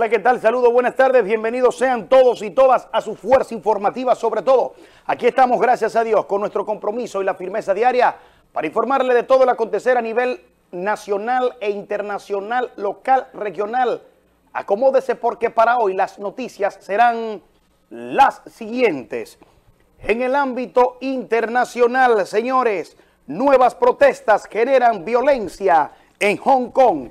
Hola, ¿qué tal? Saludos, buenas tardes, bienvenidos sean todos y todas a su fuerza informativa sobre todo. Aquí estamos, gracias a Dios, con nuestro compromiso y la firmeza diaria para informarle de todo el acontecer a nivel nacional e internacional, local, regional. Acomódese porque para hoy las noticias serán las siguientes. En el ámbito internacional, señores, nuevas protestas generan violencia en Hong Kong.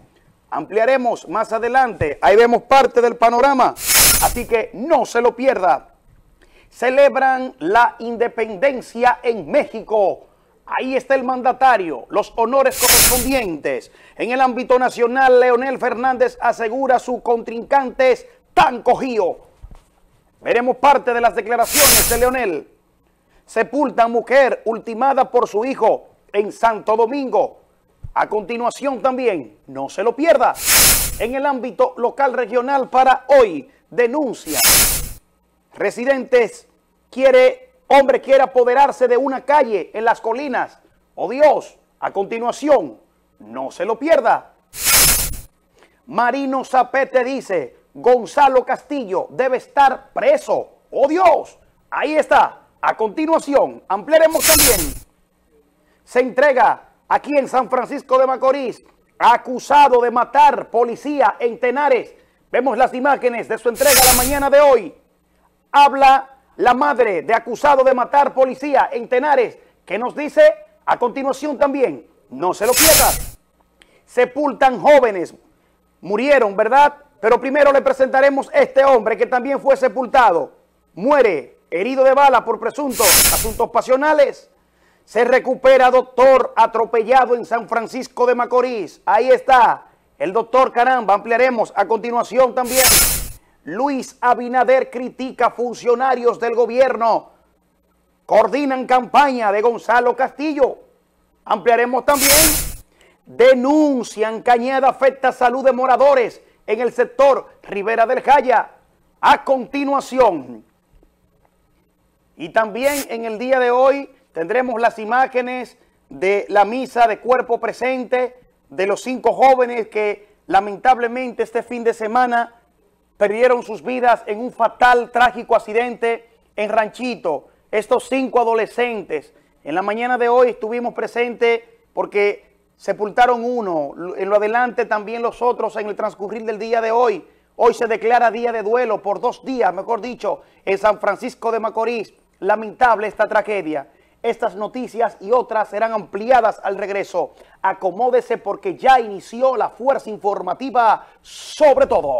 Ampliaremos más adelante, ahí vemos parte del panorama, así que no se lo pierda. Celebran la independencia en México. Ahí está el mandatario, los honores correspondientes. En el ámbito nacional, Leonel Fernández asegura su contrincante es tan cogido. Veremos parte de las declaraciones de Leonel. Sepulta mujer ultimada por su hijo en Santo Domingo. A continuación también, no se lo pierda, en el ámbito local regional para hoy, denuncia. Residentes quiere Hombre quiere apoderarse de una calle en las colinas. Oh Dios, a continuación, no se lo pierda. Marino Zapete dice, Gonzalo Castillo debe estar preso. Oh Dios, ahí está. A continuación, ampliaremos también. Se entrega aquí en San Francisco de Macorís, acusado de matar policía en Tenares. Vemos las imágenes de su entrega la mañana de hoy. Habla la madre de acusado de matar policía en Tenares, que nos dice a continuación también, no se lo pierdas, sepultan jóvenes, murieron, ¿verdad? Pero primero le presentaremos este hombre que también fue sepultado, muere herido de bala por presuntos asuntos pasionales, se recupera doctor atropellado en San Francisco de Macorís, ahí está, el doctor Caramba, ampliaremos a continuación también. Luis Abinader critica funcionarios del gobierno. Coordinan campaña de Gonzalo Castillo. Ampliaremos también. Denuncian Cañada afecta salud de moradores en el sector Rivera del Jaya. A continuación. Y también en el día de hoy tendremos las imágenes de la misa de cuerpo presente de los cinco jóvenes que lamentablemente este fin de semana perdieron sus vidas en un fatal, trágico accidente en Ranchito. Estos cinco adolescentes, en la mañana de hoy estuvimos presentes porque sepultaron uno, en lo adelante también los otros en el transcurrir del día de hoy. Hoy se declara día de duelo por dos días, mejor dicho, en San Francisco de Macorís. Lamentable esta tragedia. Estas noticias y otras serán ampliadas al regreso. Acomódese porque ya inició la fuerza informativa sobre todo.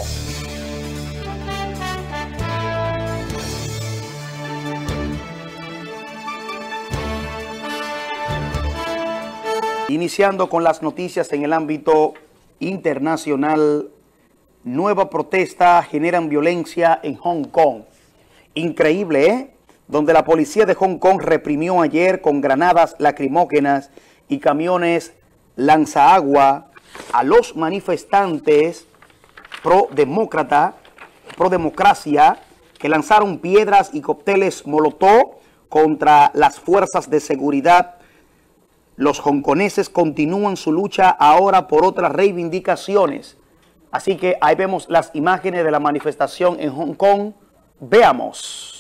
Iniciando con las noticias en el ámbito internacional, nueva protesta generan violencia en Hong Kong. Increíble, ¿eh? Donde la policía de Hong Kong reprimió ayer con granadas lacrimógenas y camiones lanzaagua a los manifestantes pro-demócrata, pro-democracia, que lanzaron piedras y cócteles molotov contra las fuerzas de seguridad los hongkoneses continúan su lucha ahora por otras reivindicaciones. Así que ahí vemos las imágenes de la manifestación en Hong Kong. Veamos.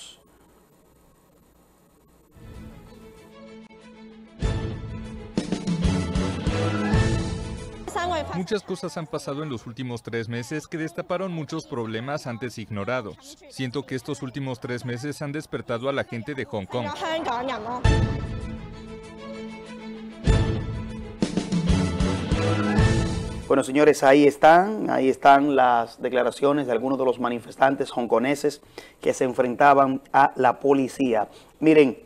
Muchas cosas han pasado en los últimos tres meses que destaparon muchos problemas antes ignorados. Siento que estos últimos tres meses han despertado a la gente de Hong Kong. Bueno, señores, ahí están, ahí están las declaraciones de algunos de los manifestantes hongkoneses que se enfrentaban a la policía. Miren,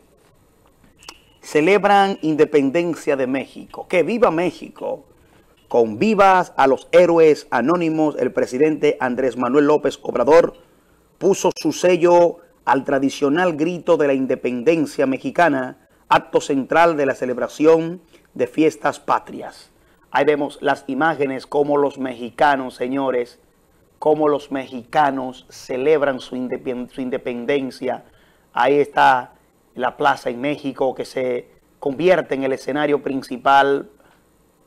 celebran independencia de México. ¡Que viva México! Con vivas a los héroes anónimos, el presidente Andrés Manuel López Obrador puso su sello al tradicional grito de la independencia mexicana, acto central de la celebración de fiestas patrias. Ahí vemos las imágenes como los mexicanos, señores, como los mexicanos celebran su, independencia. Ahí está la plaza en México que se convierte en el escenario principal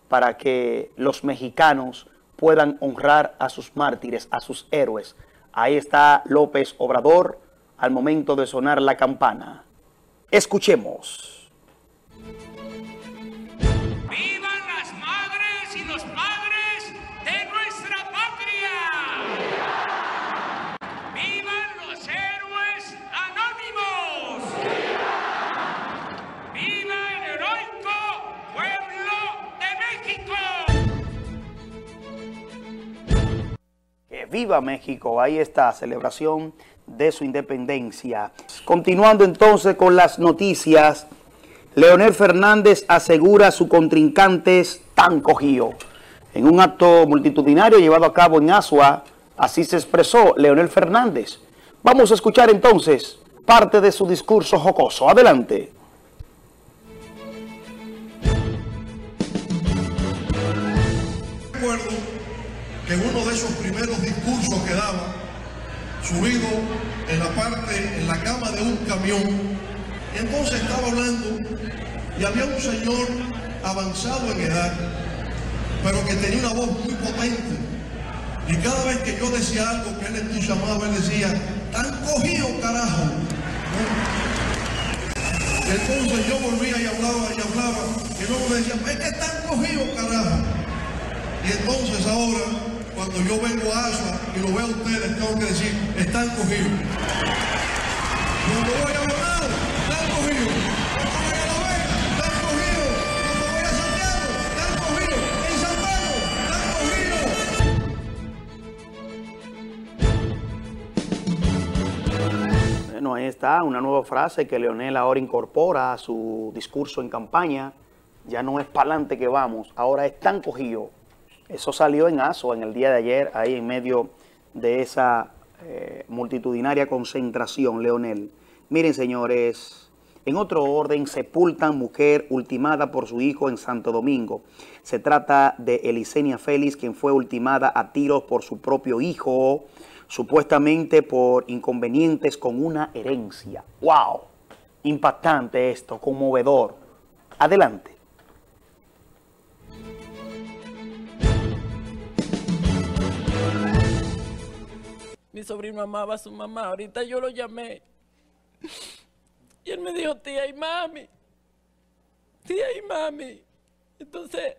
para que los mexicanos puedan honrar a sus mártires, a sus héroes. Ahí está López Obrador al momento de sonar la campana. Escuchemos. Viva México, ahí está, celebración de su independencia. Continuando entonces con las noticias, Leonel Fernández asegura a su contrincante tan cogido. En un acto multitudinario llevado a cabo en Asua, así se expresó Leonel Fernández. Vamos a escuchar entonces parte de su discurso jocoso. Adelante. Subido en la parte, en la cama de un camión, entonces estaba hablando y había un señor avanzado en edad, pero que tenía una voz muy potente. Y cada vez que yo decía algo que él entusiasmaba, él decía, tan cogido carajo. Entonces yo volvía y hablaba y hablaba, y luego me decía, es que están cogido carajo. Y entonces ahora cuando yo vengo a ASA y lo veo a ustedes, tengo que decir, están cogidos. Cuando voy a están cogidos. Cuando voy a están cogidos. Cuando voy a están cogidos. En San están cogidos. Bueno, ahí está, una nueva frase que Leonel ahora incorpora a su discurso en campaña. Ya no es para adelante que vamos, ahora están cogidos. Eso salió en ASO en el día de ayer, ahí en medio de esa eh, multitudinaria concentración, Leonel. Miren, señores, en otro orden, sepultan mujer ultimada por su hijo en Santo Domingo. Se trata de Elisenia Félix, quien fue ultimada a tiros por su propio hijo, supuestamente por inconvenientes con una herencia. ¡Wow! Impactante esto, conmovedor. Adelante. Mi sobrino amaba a su mamá. Ahorita yo lo llamé. Y él me dijo, tía y mami. Tía y mami. Entonces,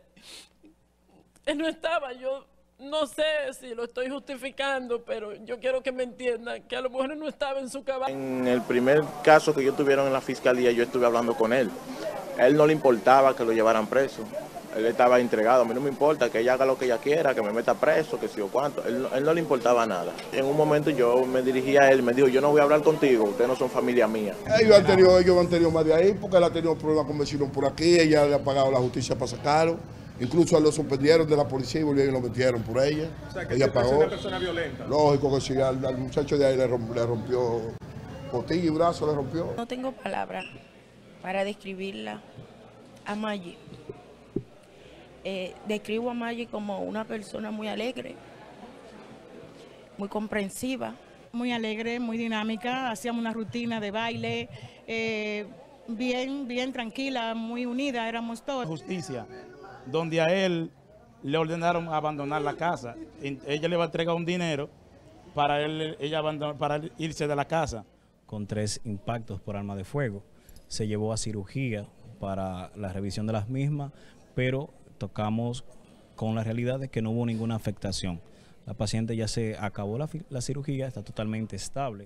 él no estaba. Yo no sé si lo estoy justificando, pero yo quiero que me entiendan que a lo mejor no estaba en su caballo. En el primer caso que yo tuvieron en la fiscalía, yo estuve hablando con él. A él no le importaba que lo llevaran preso él estaba entregado, a mí no me importa que ella haga lo que ella quiera, que me meta preso, que si o cuánto, él, no le importaba nada. En un momento yo me dirigí a él, me dijo, yo no voy a hablar contigo, ustedes no son familia mía. Ellos han tenido, ellos han tenido más de ahí, porque él ha tenido problemas con vecinos por aquí, ella le ha pagado la justicia para sacarlo. Incluso a lo suspendieron de la policía y volvieron y lo metieron por ella. O sea, que ella pagó. una persona violenta. Lógico que sí, al, muchacho de ahí le, rompió, le rompió botilla y brazo, le rompió. No tengo palabras para describirla a Maggie. Eh, describo a Maggie como una persona muy alegre, muy comprensiva. Muy alegre, muy dinámica, hacíamos una rutina de baile, eh, bien, bien tranquila, muy unida, éramos todos. Justicia, donde a él le ordenaron abandonar la casa. Ella le va a entregar un dinero para, él, ella para irse de la casa. Con tres impactos por arma de fuego. Se llevó a cirugía para la revisión de las mismas, pero tocamos con la realidad de que no hubo ninguna afectación. La paciente ya se acabó la, la cirugía, está totalmente estable.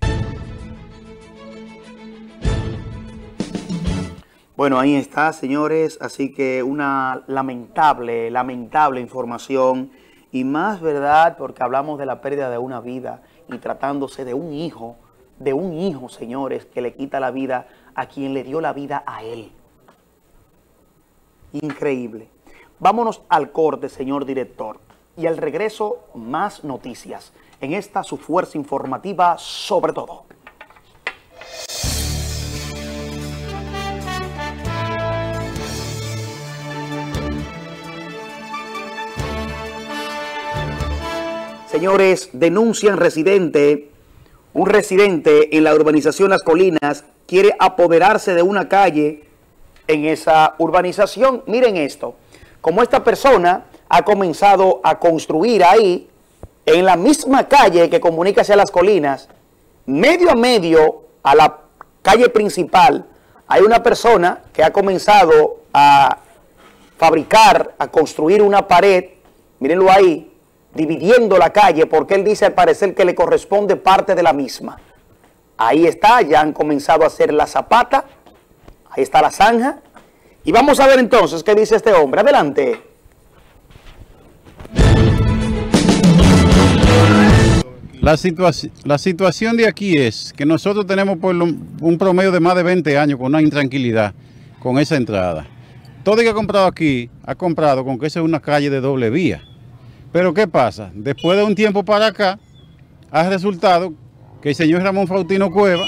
Bueno, ahí está, señores. Así que una lamentable, lamentable información. Y más verdad, porque hablamos de la pérdida de una vida y tratándose de un hijo, de un hijo, señores, que le quita la vida a quien le dio la vida a él. Increíble. Vámonos al corte, señor director. Y al regreso, más noticias. En esta su fuerza informativa sobre todo. Señores, denuncian residente, un residente en la urbanización Las Colinas quiere apoderarse de una calle en esa urbanización. Miren esto como esta persona ha comenzado a construir ahí, en la misma calle que comunica hacia las colinas, medio a medio a la calle principal, hay una persona que ha comenzado a fabricar, a construir una pared, mírenlo ahí, dividiendo la calle, porque él dice al parecer que le corresponde parte de la misma. Ahí está, ya han comenzado a hacer la zapata, ahí está la zanja, y vamos a ver entonces qué dice este hombre. Adelante. La, situación de aquí es que nosotros tenemos un promedio de más de 20 años con una intranquilidad con esa entrada. Todo el que ha comprado aquí ha comprado con que esa es una calle de doble vía. Pero ¿qué pasa? Después de un tiempo para acá, ha resultado que el señor Ramón Faustino Cueva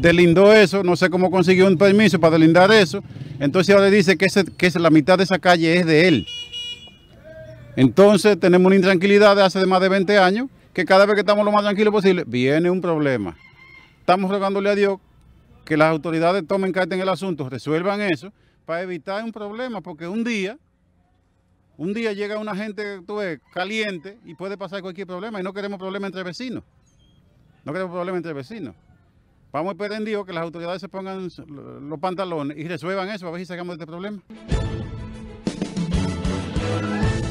delindó eso, no sé cómo consiguió un permiso para delindar eso, entonces ahora dice que, que la mitad de esa calle es de él. Entonces tenemos una intranquilidad de hace más de 20 años, que cada vez que estamos lo más tranquilos posible, viene un problema. Estamos rogándole a Dios que las autoridades tomen carta en el asunto, resuelvan eso, para evitar un problema, porque un día, un día llega una gente tú ves, caliente y puede pasar cualquier problema, y no queremos problema entre vecinos. No queremos problema entre vecinos. Vamos Dios que las autoridades se pongan los pantalones y resuelvan eso, a ver si sacamos de este problema.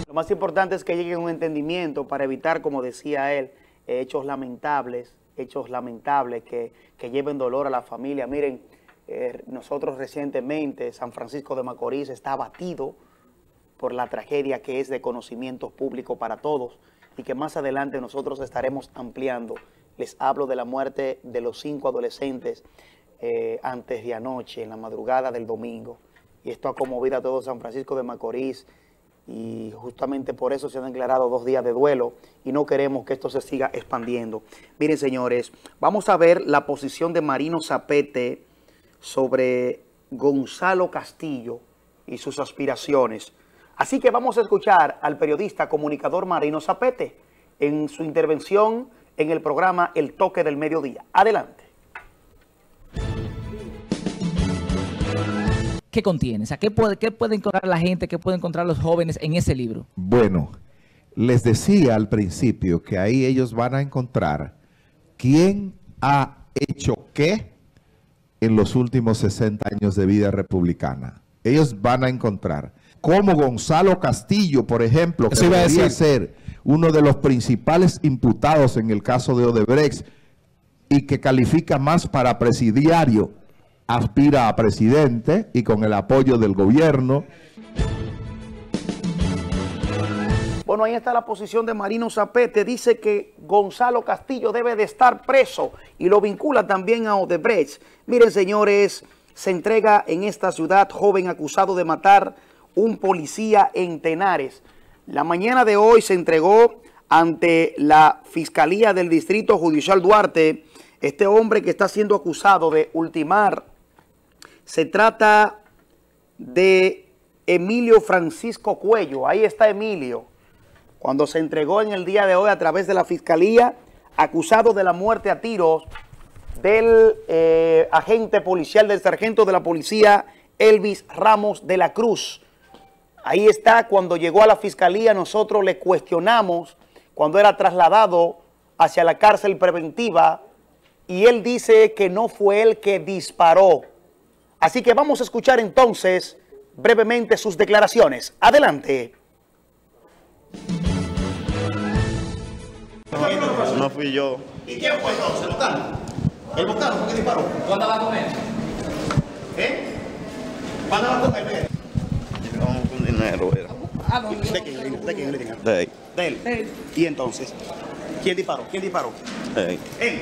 Lo más importante es que lleguen a un entendimiento para evitar, como decía él, hechos lamentables, hechos lamentables que, lleven dolor a la familia. Miren, eh, nosotros recientemente, San Francisco de Macorís está abatido por la tragedia que es de conocimiento público para todos y que más adelante nosotros estaremos ampliando. Les hablo de la muerte de los cinco adolescentes eh, antes de anoche, en la madrugada del domingo. Y esto ha conmovido a todo San Francisco de Macorís, y justamente por eso se han declarado dos días de duelo y no queremos que esto se siga expandiendo. Miren, señores, vamos a ver la posición de Marino Zapete sobre Gonzalo Castillo y sus aspiraciones. Así que vamos a escuchar al periodista comunicador Marino Zapete en su intervención en el programa El Toque del Mediodía. Adelante. ¿qué contiene? O sea, ¿qué puede, ¿qué puede encontrar la gente, qué pueden encontrar los jóvenes en ese libro? Bueno, les decía al principio que ahí ellos van a encontrar quién ha hecho qué en los últimos 60 años de vida republicana. Ellos van a encontrar cómo Gonzalo Castillo, por ejemplo, que debería ser uno de los principales imputados en el caso de Odebrecht y que califica más para presidiario aspira a presidente y con el apoyo del gobierno. Bueno, ahí está la posición de Marino Zapete. Dice que Gonzalo Castillo debe de estar preso y lo vincula también a Odebrecht. Miren, señores, se entrega en esta ciudad joven acusado de matar un policía en Tenares. La mañana de hoy se entregó ante la Fiscalía del Distrito Judicial Duarte este hombre que está siendo acusado de ultimar se trata de Emilio Francisco Cuello. Ahí está Emilio, cuando se entregó en el día de hoy a través de la Fiscalía, acusado de la muerte a tiros del eh, agente policial, del sargento de la policía, Elvis Ramos de la Cruz. Ahí está, cuando llegó a la Fiscalía, nosotros le cuestionamos cuando era trasladado hacia la cárcel preventiva y él dice que no fue él que disparó. Así que vamos a escuchar entonces brevemente sus declaraciones. Adelante. No, fui yo. ¿Y quién fue entonces? ¿El botano? ¿El botano? ¿Por qué disparó? ¿Cuándo va a comer? ¿Eh? ¿Cuándo va a comer? ¿De quién? ¿De quién? ¿De quién? De él. De él. ¿Y entonces? ¿Quién disparó? ¿Quién disparó? Él. Él.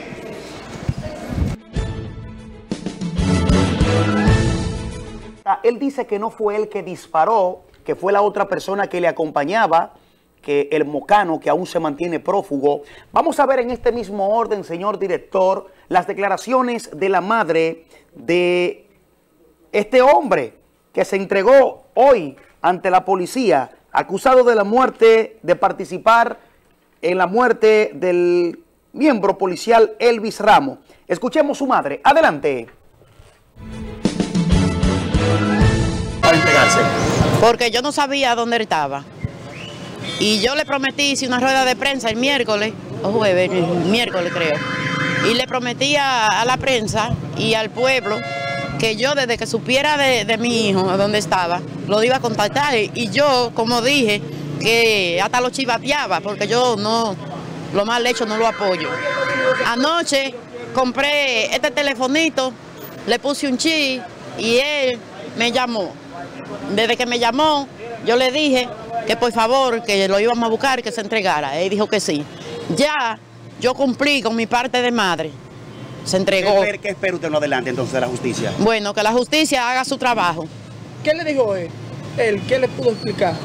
Él dice que no fue él que disparó, que fue la otra persona que le acompañaba, que el mocano que aún se mantiene prófugo. Vamos a ver en este mismo orden, señor director, las declaraciones de la madre de este hombre que se entregó hoy ante la policía, acusado de la muerte, de participar en la muerte del miembro policial Elvis Ramos. Escuchemos su madre. Adelante. Porque yo no sabía dónde estaba. Y yo le prometí, hice una rueda de prensa el miércoles, o jueves, miércoles creo. Y le prometí a la prensa y al pueblo que yo desde que supiera de, mi hijo, dónde estaba, lo iba a contactar. Y yo, como dije, que hasta lo chivateaba, porque yo no, lo mal hecho no lo apoyo. Anoche compré este telefonito, le puse un chi y él me llamó. Desde que me llamó, yo le dije que por favor, que lo íbamos a buscar que se entregara. Él dijo que sí. Ya yo cumplí con mi parte de madre. Se entregó. ¿Qué, qué espera usted en lo adelante entonces de la justicia? Bueno, que la justicia haga su trabajo. ¿Qué le dijo él? él? ¿Qué le pudo explicar?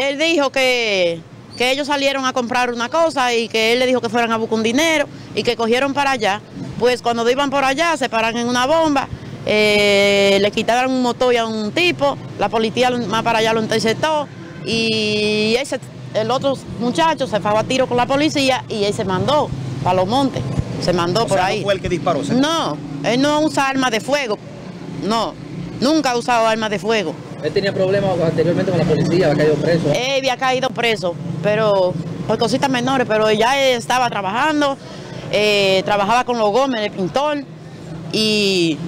Él dijo que, que ellos salieron a comprar una cosa y que él le dijo que fueran a buscar un dinero y que cogieron para allá. Pues cuando iban por allá se paran en una bomba, eh, le quitaron un motor a un tipo, la policía más para allá lo interceptó y ese, el otro muchacho se fue a tiro con la policía y él se mandó para los montes, se mandó O por sea, ahí. ¿No fue el que disparó? ¿se- No, él no usa armas de fuego, no, nunca ha usado armas de fuego. Él tenía problemas anteriormente con la policía, había caído preso. Él había caído preso, pero por cositas menores, pero ya él estaba trabajando, eh, trabajaba con los Gómez, el pintor, y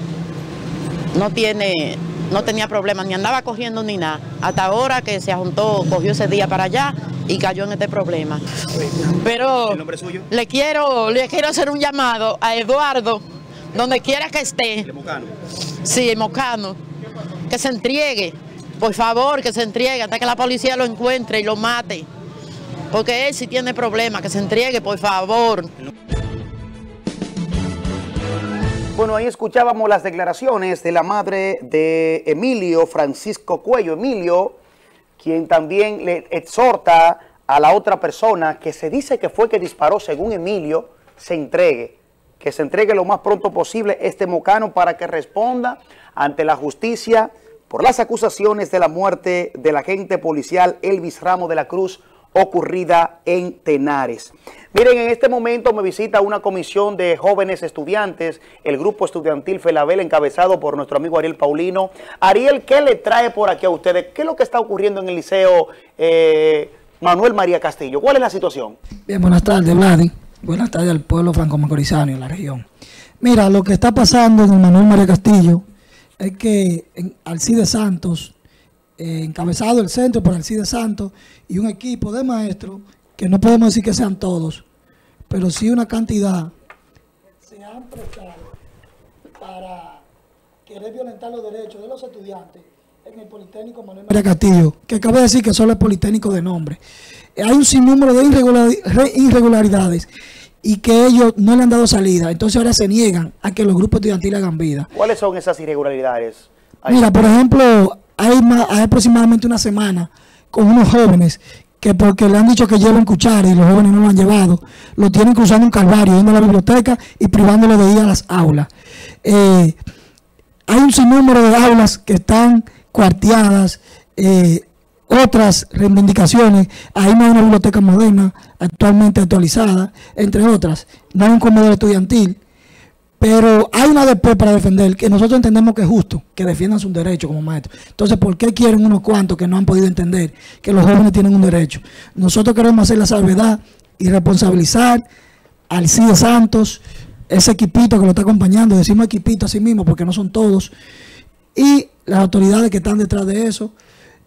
no tiene, no tenía problemas, ni andaba cogiendo ni nada. Hasta ahora que se juntó, cogió ese día para allá y cayó en este problema. Pero ¿El nombre suyo? le quiero, le quiero hacer un llamado a Eduardo, donde quiera que esté. El Mocano. Sí, el Mocano. Que se entregue. Por favor, que se entregue hasta que la policía lo encuentre y lo mate. Porque él sí tiene problemas, que se entregue, por favor. Bueno, ahí escuchábamos las declaraciones de la madre de Emilio, Francisco Cuello. Emilio, quien también le exhorta a la otra persona que se dice que fue que disparó, según Emilio, se entregue. Que se entregue lo más pronto posible este mocano para que responda ante la justicia por las acusaciones de la muerte del agente policial Elvis Ramos de la Cruz ocurrida en Tenares. Miren, en este momento me visita una comisión de jóvenes estudiantes, el grupo estudiantil Felabel, encabezado por nuestro amigo Ariel Paulino. Ariel, ¿qué le trae por aquí a ustedes? ¿Qué es lo que está ocurriendo en el liceo eh, Manuel María Castillo? ¿Cuál es la situación? Bien, buenas tardes, Vladi. Buenas tardes al pueblo franco-macorizano y la región. Mira, lo que está pasando en el Manuel María Castillo es que en Alcide Santos, eh, encabezado el centro por Alcide Santos y un equipo de maestros, que no podemos decir que sean todos, pero sí una cantidad, se han prestado para querer violentar los derechos de los estudiantes en el Politécnico Manuel María Castillo, que cabe decir que solo es Politécnico de nombre. Hay un sinnúmero de irregulari- re- irregularidades y que ellos no le han dado salida. Entonces ahora se niegan a que los grupos estudiantiles hagan vida. ¿Cuáles son esas irregularidades? Ahí. Mira, por ejemplo, hay, ma- hay aproximadamente una semana con unos jóvenes que porque le han dicho que lleven cuchara y los jóvenes no lo han llevado, lo tienen cruzando un calvario, yendo a la biblioteca y privándolo de ir a las aulas. Eh, hay un sinnúmero de aulas que están cuarteadas, eh, otras reivindicaciones, ahí no hay una biblioteca moderna actualmente actualizada, entre otras, no hay un comedor estudiantil, pero hay una DP para defender que nosotros entendemos que es justo, que defiendan sus derechos como maestros. Entonces, ¿por qué quieren unos cuantos que no han podido entender que los jóvenes tienen un derecho? Nosotros queremos hacer la salvedad y responsabilizar al CIDE Santos, ese equipito que lo está acompañando, decimos equipito así mismo porque no son todos, y las autoridades que están detrás de eso,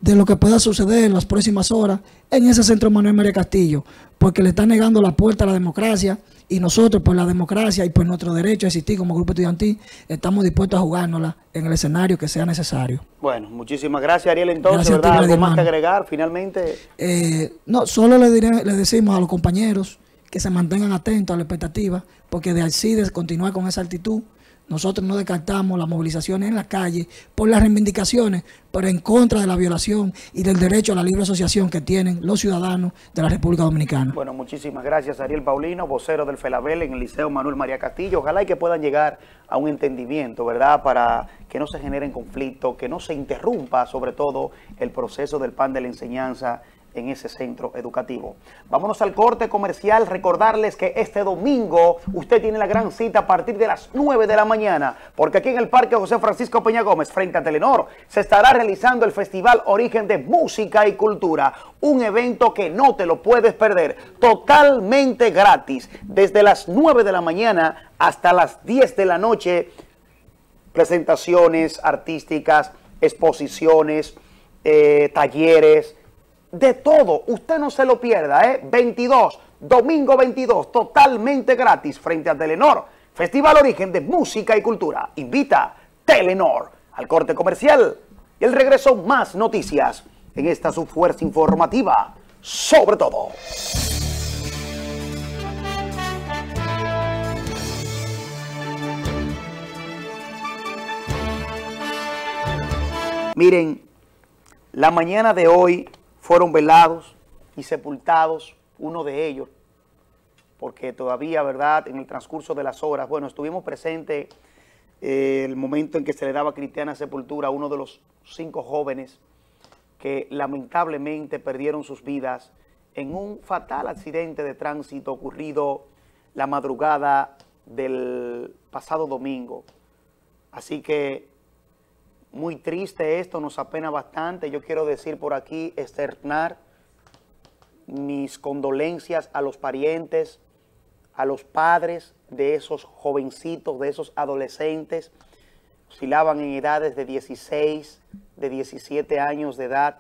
de lo que pueda suceder en las próximas horas en ese centro Manuel María Castillo, porque le están negando la puerta a la democracia y nosotros por la democracia y por nuestro derecho a existir como grupo estudiantil estamos dispuestos a jugárnosla en el escenario que sea necesario. Bueno, muchísimas gracias Ariel entonces, Gracias ¿verdad? ¿Algo más que agregar finalmente? Eh, no, solo le, diré, le decimos a los compañeros que se mantengan atentos a la expectativa, porque de Alcides continuar con esa actitud, nosotros no descartamos las movilizaciones en la calle por las reivindicaciones, pero en contra de la violación y del derecho a la libre asociación que tienen los ciudadanos de la República Dominicana. Bueno, muchísimas gracias Ariel Paulino, vocero del Felabel en el Liceo Manuel María Castillo. Ojalá y que puedan llegar a un entendimiento, ¿verdad? Para que no se generen conflictos, que no se interrumpa sobre todo el proceso del pan de la enseñanza en ese centro educativo. Vámonos al corte comercial, recordarles que este domingo usted tiene la gran cita a partir de las 9 de la mañana, porque aquí en el Parque José Francisco Peña Gómez, frente a Telenor, se estará realizando el Festival Origen de Música y Cultura, un evento que no te lo puedes perder, totalmente gratis, desde las 9 de la mañana hasta las 10 de la noche, presentaciones artísticas, exposiciones, eh, talleres, de todo. Usted no se lo pierda, ¿eh? 22, domingo 22, totalmente gratis frente a Telenor. Festival Origen de Música y Cultura. Invita Telenor al corte comercial y el regreso más noticias en esta subfuerza informativa. Sobre todo. Miren, la mañana de hoy fueron velados y sepultados, uno de ellos, porque todavía, ¿verdad?, en el transcurso de las horas, bueno, estuvimos presentes eh, el momento en que se le daba cristiana sepultura a uno de los cinco jóvenes que lamentablemente perdieron sus vidas en un fatal accidente de tránsito ocurrido la madrugada del pasado domingo. Así que muy triste esto, nos apena bastante. Yo quiero decir por aquí, externar mis condolencias a los parientes, a los padres de esos jovencitos, de esos adolescentes, oscilaban en edades de 16, de 17 años de edad.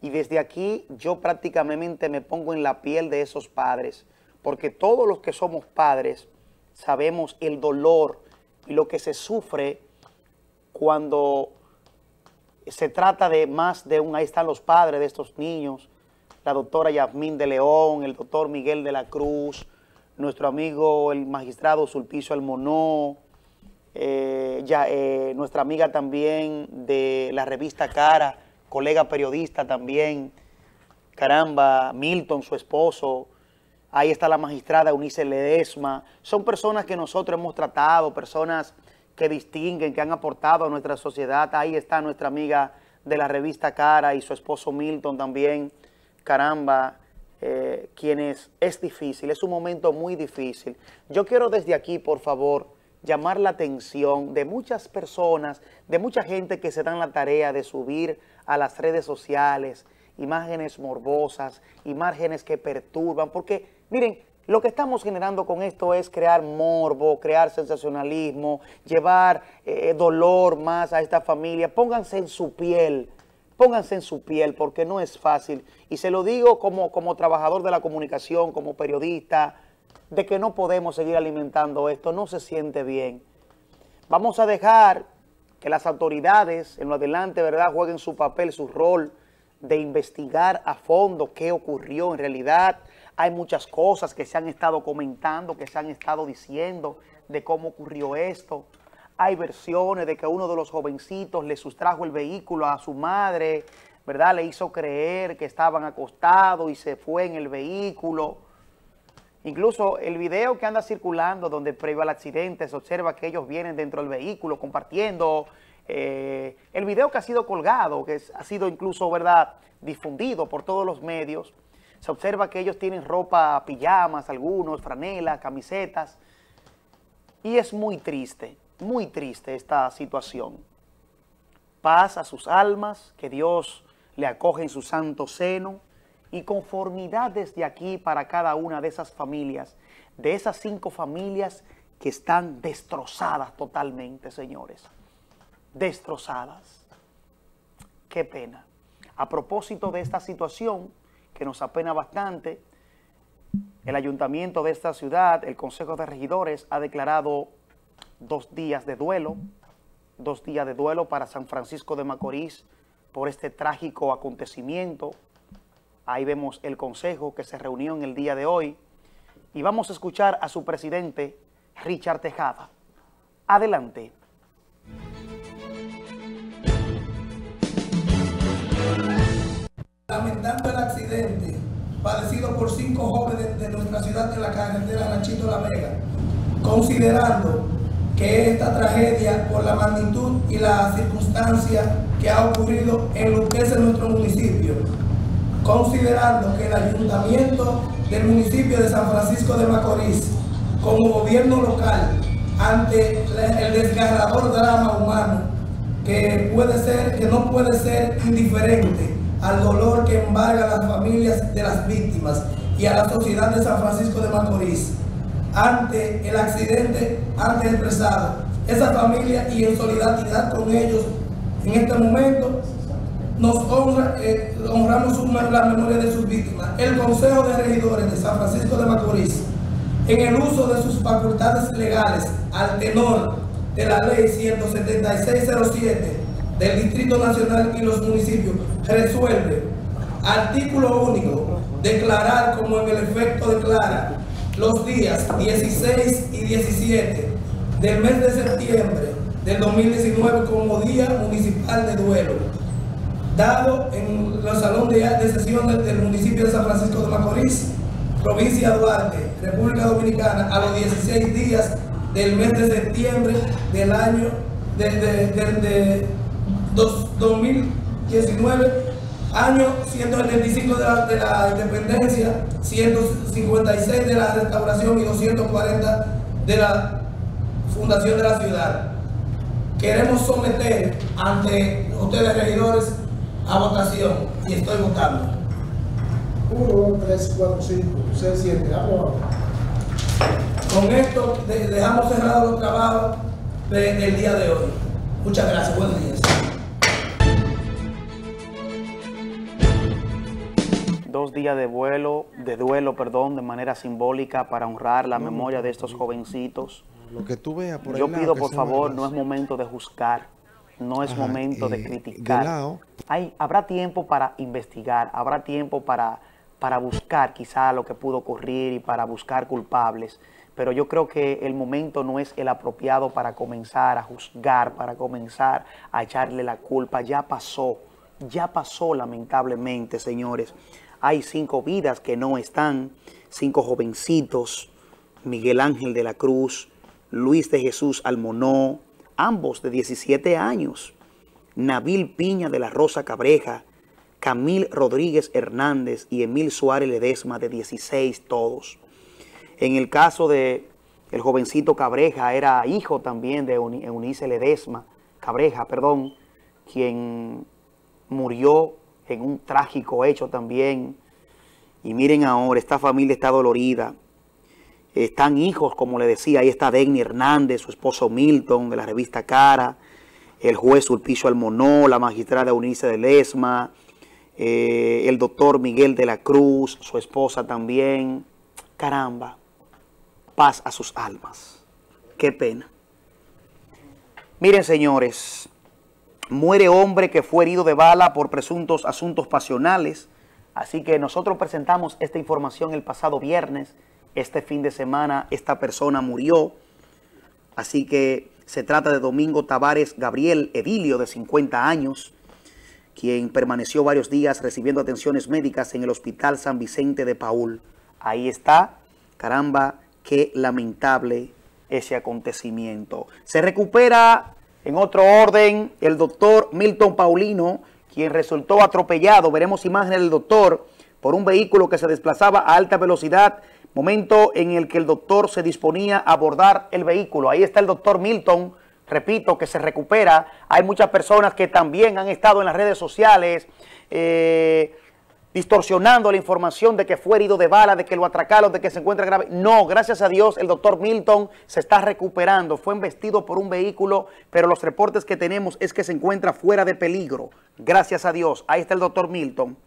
Y desde aquí yo prácticamente me pongo en la piel de esos padres, porque todos los que somos padres sabemos el dolor y lo que se sufre cuando se trata de más de un, ahí están los padres de estos niños, la doctora Yasmín de León, el doctor Miguel de la Cruz, nuestro amigo el magistrado Sulpicio Almonó, eh, ya, eh, nuestra amiga también de la revista Cara, colega periodista también, caramba, Milton, su esposo, ahí está la magistrada Eunice Ledesma, son personas que nosotros hemos tratado, personas que distinguen, que han aportado a nuestra sociedad. Ahí está nuestra amiga de la revista Cara y su esposo Milton también. Caramba, eh, quienes es difícil, es un momento muy difícil. Yo quiero desde aquí, por favor, llamar la atención de muchas personas, de mucha gente que se dan la tarea de subir a las redes sociales imágenes morbosas, imágenes que perturban, porque miren, lo que estamos generando con esto es crear morbo, crear sensacionalismo, llevar eh, dolor más a esta familia. Pónganse en su piel, pónganse en su piel porque no es fácil. Y se lo digo como, como trabajador de la comunicación, como periodista, de que no podemos seguir alimentando esto, no se siente bien. Vamos a dejar que las autoridades en lo adelante, ¿verdad?, jueguen su papel, su rol de investigar a fondo qué ocurrió en realidad, hay muchas cosas que se han estado comentando, que se han estado diciendo de cómo ocurrió esto. Hay versiones de que uno de los jovencitos le sustrajo el vehículo a su madre, ¿verdad? Le hizo creer que estaban acostados y se fue en el vehículo. Incluso el video que anda circulando donde previo al accidente se observa que ellos vienen dentro del vehículo compartiendo. Eh, el video que ha sido colgado, que ha sido incluso, ¿verdad?, difundido por todos los medios, se observa que ellos tienen ropa, pijamas, algunos, franelas, camisetas. Y es muy triste, muy triste esta situación. Paz a sus almas, que Dios le acoge en su santo seno y conformidad desde aquí para cada una de esas familias, de esas cinco familias que están destrozadas totalmente, señores. Destrozadas. Qué pena. A propósito de esta situación, que nos apena bastante. El ayuntamiento de esta ciudad, el Consejo de Regidores, ha declarado dos días de duelo, dos días de duelo para San Francisco de Macorís por este trágico acontecimiento. Ahí vemos el Consejo que se reunió en el día de hoy y vamos a escuchar a su presidente, Richard Tejada. Adelante. Lamentando el accidente padecido por cinco jóvenes de nuestra ciudad de la carretera Ranchito La Vega, considerando que esta tragedia, por la magnitud y la circunstancia que ha ocurrido en lo que es nuestro municipio, considerando que el ayuntamiento del municipio de San Francisco de Macorís, como gobierno local, ante el desgarrador drama humano, que puede ser, que no puede ser indiferente al dolor que embarga a las familias de las víctimas y a la sociedad de San Francisco de Macorís, ante el accidente antes expresado, esa familia y en solidaridad con ellos en este momento nos honra, eh, honramos la memoria de sus víctimas. El Consejo de Regidores de San Francisco de Macorís, en el uso de sus facultades legales al tenor de la ley 17607 del Distrito Nacional y los municipios, resuelve, artículo único, declarar como en el efecto declara los días 16 y 17 del mes de septiembre del 2019 como Día Municipal de Duelo, dado en el Salón de, de del municipio de San Francisco de Macorís, provincia de Duarte, República Dominicana, a los 16 días del mes de septiembre del año de, 2019, año 175 de la, de la independencia, 156 de la restauración y 240 de la fundación de la ciudad. Queremos someter ante ustedes regidores a votación y estoy votando. 1, 2, 3, 4, 5, 6, 7. Con esto dejamos cerrados los trabajos del día de hoy. Muchas gracias. Buenos días. Dos días de vuelo, de duelo, perdón, de manera simbólica para honrar la memoria de estos jovencitos. Lo que tú veas por Yo pido, por favor, no es momento de juzgar, no es momento de criticar. Hay, habrá tiempo para investigar, habrá tiempo para, para buscar quizá lo que pudo ocurrir y para buscar culpables pero yo creo que el momento no es el apropiado para comenzar a juzgar, para comenzar a echarle la culpa. Ya pasó, ya pasó lamentablemente, señores. Hay cinco vidas que no están, cinco jovencitos, Miguel Ángel de la Cruz, Luis de Jesús Almonó, ambos de 17 años, Nabil Piña de la Rosa Cabreja, Camil Rodríguez Hernández y Emil Suárez Ledesma de 16 todos. En el caso de el jovencito Cabreja, era hijo también de Eunice Ledesma, Cabreja, perdón, quien murió en un trágico hecho también. Y miren ahora, esta familia está dolorida. Están hijos, como le decía, ahí está Denny Hernández, su esposo Milton, de la revista Cara, el juez Ulpicio Almonó, la magistrada Eunice Ledesma, eh, el doctor Miguel de la Cruz, su esposa también. Caramba, paz a sus almas. Qué pena. Miren, señores, muere hombre que fue herido de bala por presuntos asuntos pasionales. Así que nosotros presentamos esta información el pasado viernes. Este fin de semana esta persona murió. Así que se trata de Domingo Tavares Gabriel Edilio, de 50 años, quien permaneció varios días recibiendo atenciones médicas en el Hospital San Vicente de Paul. Ahí está, caramba, Qué lamentable ese acontecimiento. Se recupera en otro orden el doctor Milton Paulino, quien resultó atropellado. Veremos imágenes del doctor por un vehículo que se desplazaba a alta velocidad, momento en el que el doctor se disponía a abordar el vehículo. Ahí está el doctor Milton, repito, que se recupera. Hay muchas personas que también han estado en las redes sociales, eh, distorsionando la información de que fue herido de bala, de que lo atracaron, de que se encuentra grave. No, gracias a Dios, el doctor Milton se está recuperando. Fue embestido por un vehículo, pero los reportes que tenemos es que se encuentra fuera de peligro. Gracias a Dios. Ahí está el doctor Milton.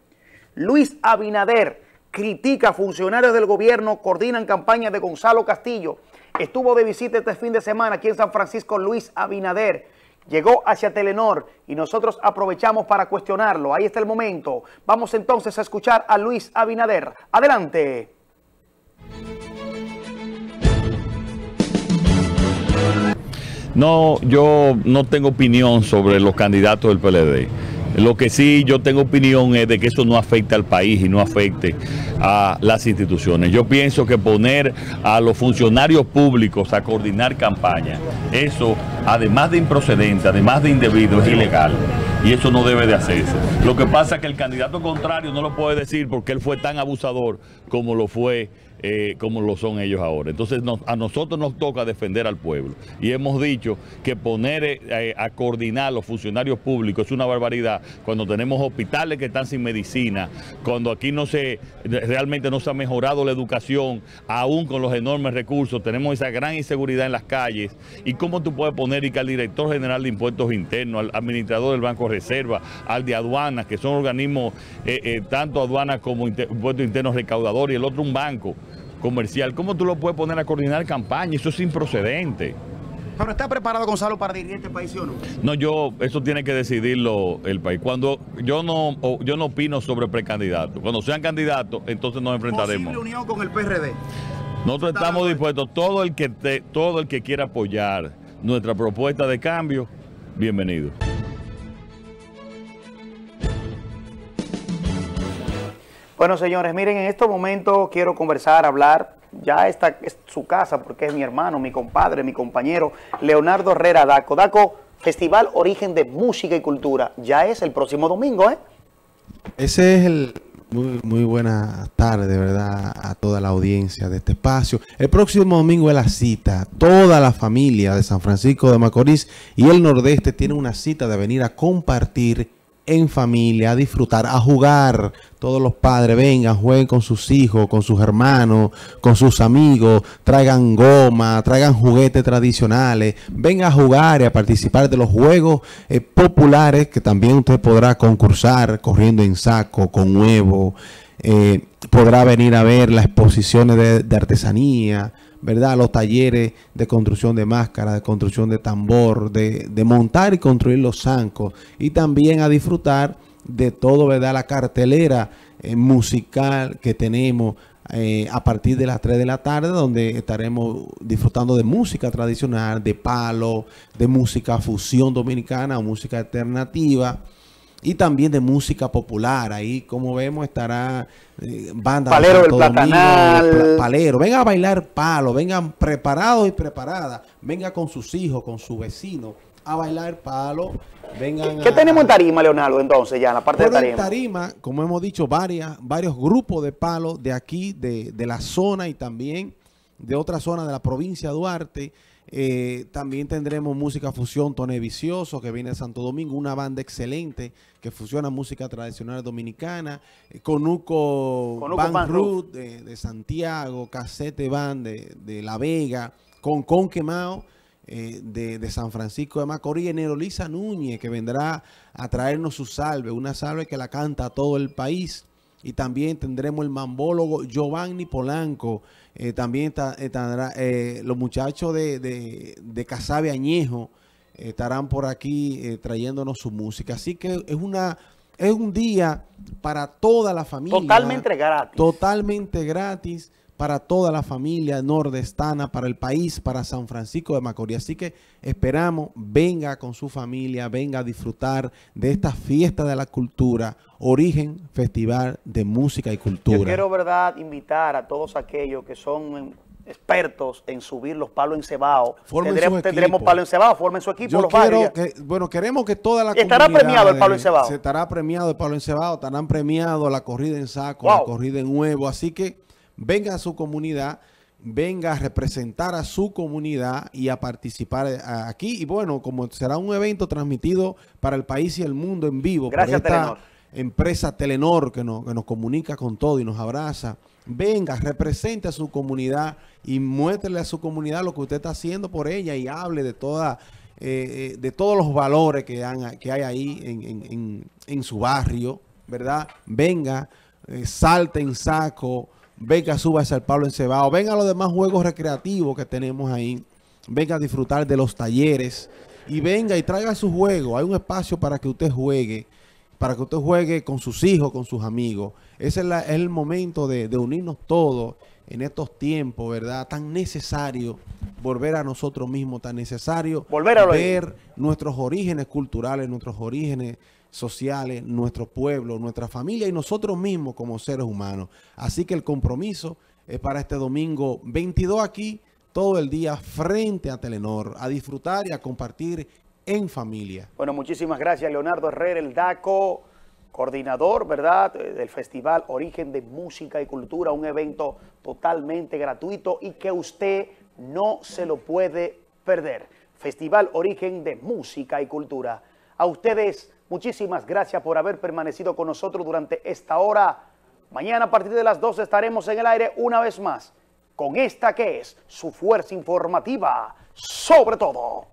Luis Abinader critica a funcionarios del gobierno, coordinan campaña de Gonzalo Castillo. Estuvo de visita este fin de semana aquí en San Francisco Luis Abinader llegó hacia Telenor y nosotros aprovechamos para cuestionarlo. Ahí está el momento. Vamos entonces a escuchar a Luis Abinader. Adelante. No, yo no tengo opinión sobre los candidatos del PLD. Lo que sí yo tengo opinión es de que eso no afecte al país y no afecte a las instituciones. Yo pienso que poner a los funcionarios públicos a coordinar campaña, eso, además de improcedente, además de indebido, es ilegal. Y eso no debe de hacerse. Lo que pasa es que el candidato contrario no lo puede decir porque él fue tan abusador como lo fue eh, como lo son ellos ahora. Entonces a nosotros nos toca defender al pueblo. Y hemos dicho que poner eh, a coordinar los funcionarios públicos es una barbaridad cuando tenemos hospitales que están sin medicina, cuando aquí no se realmente no se ha mejorado la educación, aún con los enormes recursos, tenemos esa gran inseguridad en las calles. ¿Y cómo tú puedes poner y que al director general de impuestos internos, al administrador del Banco Reserva, al de aduanas, que son organismos, eh, tanto aduanas como impuestos internos recaudadores, y el otro un banco comercial, ¿cómo tú lo puedes poner a coordinar campaña? Eso es improcedente. Pero está preparado Gonzalo para dirigir este país, ¿sí o no? No, yo, eso tiene que decidirlo el país. Cuando yo no, yo no opino sobre precandidatos. Cuando sean candidatos, entonces nos enfrentaremos. Posible unión con el PRD. Nosotros estamos dispuestos, todo el que te- todo el que quiera apoyar nuestra propuesta de cambio, bienvenido. Bueno, señores, miren, en estos momentos quiero conversar, hablar. Ya esta es su casa porque es mi hermano, mi compadre, mi compañero, Leonardo Herrera Daco. Daco, Festival Origen de Música y Cultura. Ya es el próximo domingo, ¿eh? Ese es el... Muy, muy buena tarde, de verdad, a toda la audiencia de este espacio. El próximo domingo es la cita. Toda la familia de San Francisco de Macorís y el Nordeste tiene una cita de venir a compartir en familia, a disfrutar, a jugar. Todos los padres vengan, jueguen con sus hijos, con sus hermanos, con sus amigos, traigan goma, traigan juguetes tradicionales, venga a jugar y a participar de los juegos eh, populares que también usted podrá concursar corriendo en saco, con huevo, eh, podrá venir a ver las exposiciones de artesanía, ¿verdad? Los talleres de construcción de máscara, de construcción de tambor, de, de montar y construir los zancos y también a disfrutar de todo, ¿verdad? La cartelera eh, musical que tenemos eh, a partir de las 3 de la tarde, donde estaremos disfrutando de música tradicional, de palo, de música fusión dominicana o música alternativa y también de música popular. Ahí, como vemos, estará eh, banda de Palero del Domingo, Platanal. Pla- Palero. Venga a bailar palo, vengan preparados y preparadas. Venga con sus hijos, con su vecino a bailar palo. Vengan ¿Qué a- tenemos en Tarima, Leonardo, entonces, ya en la parte de bueno, en Tarima? Tarima, como hemos dicho, varias, varios grupos de palos de aquí, de, de la zona y también de otra zona de la provincia de Duarte. Eh, también tendremos música fusión Tone Vicioso, que viene de Santo Domingo, una banda excelente que fusiona música tradicional dominicana. Eh, Conuco, Conuco Band Band Root de, de Santiago, Casete Band de, de La Vega, con Conquemao eh, de, de San Francisco de Macorís, Enerolisa Núñez, que vendrá a traernos su salve, una salve que la canta a todo el país. Y también tendremos el mambólogo Giovanni Polanco. Eh, también está- estará, eh, los muchachos de, de, de Casabe Añejo eh, estarán por aquí eh, trayéndonos su música. Así que es una es un día para toda la familia. Totalmente gratis. Totalmente gratis para toda la familia nordestana, para el país, para San Francisco de Macorís. Así que esperamos, venga con su familia, venga a disfrutar de esta fiesta de la cultura, Origen Festival de Música y Yo Cultura. quiero, verdad, invitar a todos aquellos que son expertos en subir los palos encebado. Formen Tendremos, tendremos palo encebado, formen su equipo, Yo los quiero que, bueno, queremos que toda la ¿Estará premiado el palo encebado? Se estará premiado el palo encebado, estarán premiados la corrida en saco, la corrida en huevo. Así que venga a su comunidad, venga a representar a su comunidad y a participar eh, aquí. Y bueno, como será un evento transmitido para el país y el mundo en vivo Gracias, por esta Telenor. empresa Telenor que nos, que nos comunica con todo y nos abraza. Venga, represente a su comunidad y muéstrele a su comunidad lo que usted está haciendo por ella y hable de toda eh, eh, de todos los valores que, han- que hay ahí en, en- en- en su barrio, ¿verdad? Venga, eh, salte en saco, venga, súbase al Pablo Encebado, venga a los demás juegos recreativos que tenemos ahí, venga a disfrutar de los talleres y venga y traiga su juego. Hay un espacio para que usted juegue, para que usted juegue con sus hijos, con sus amigos. Ese es, la- es el momento de, de unirnos todos en estos tiempos, ¿verdad? Tan necesario volver a nosotros mismos, tan necesario Volver a ver nuestros orígenes culturales, nuestros orígenes sociales, nuestro pueblo, nuestra familia y nosotros mismos como seres humanos. Así que el compromiso es para este domingo 22 aquí, todo el día frente a Telenor, a disfrutar y a compartir en familia. Bueno, muchísimas gracias, Leonardo Herrera, el DACO, coordinador, ¿verdad?, eh, del Festival Origen de Música y Cultura, un evento totalmente gratuito y que usted no se lo puede perder. Festival Origen de Música y Cultura. A ustedes, Muchísimas gracias por haber permanecido con nosotros durante esta hora. Mañana a partir de las 12 estaremos en el aire una vez más con esta que es su fuerza informativa sobre todo.